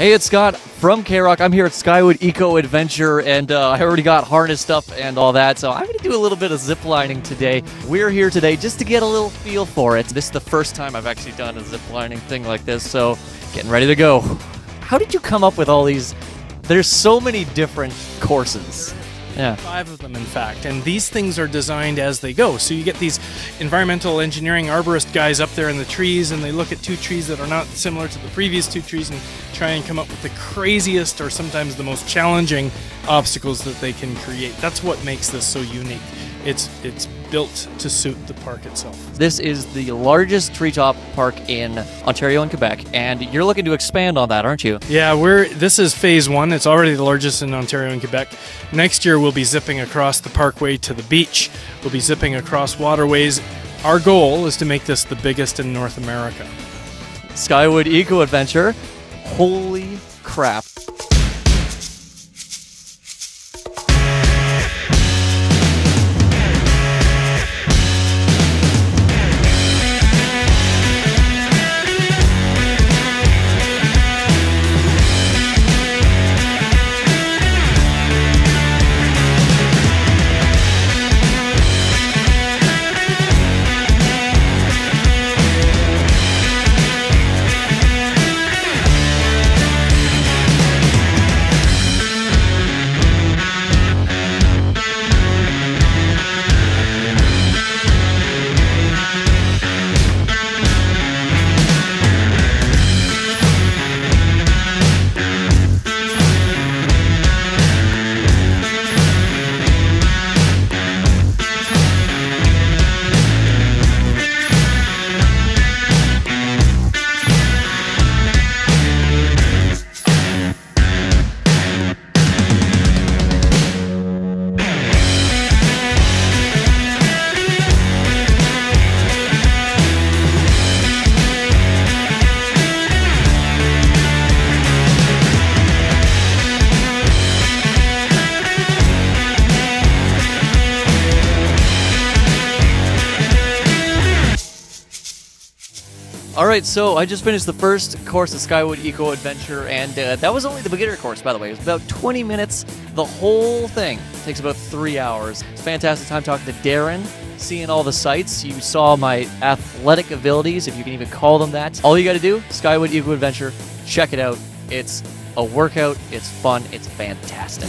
Hey, it's Scott from K Rock. I'm here at Skywood Eco Adventure, and uh, I already got harnessed up and all that, so I'm going to do a little bit of zip lining today. We're here today just to get a little feel for it. This is the first time I've actually done a zip lining thing like this, so getting ready to go. How did you come up with all these? There's so many different courses. Yeah. Five of them, in fact. And these things are designed as they go. So you get these environmental engineering arborist guys up there in the trees, and they look at two trees that are not similar to the previous two trees and try and come up with the craziest or sometimes the most challenging obstacles that they can create. That's what makes this so unique. It's it's built to suit the park itself. This is the largest treetop park in Ontario and Quebec, and you're looking to expand on that, aren't you? Yeah, we're this is phase one. It's already the largest in Ontario and Quebec. Next year we'll be zipping across the parkway to the beach. We'll be zipping across waterways. Our goal is to make this the biggest in North America. Skywood Eco Adventure. Holy crap. All right, so I just finished the first course of Skywood Eco Adventure, and uh, that was only the beginner course, by the way. It was about 20 minutes. The whole thing takes about three hours. It's fantastic time talking to Darren, seeing all the sights. You saw my athletic abilities, if you can even call them that. All you got to do, Skywood Eco Adventure, check it out. It's a workout, it's fun, it's fantastic.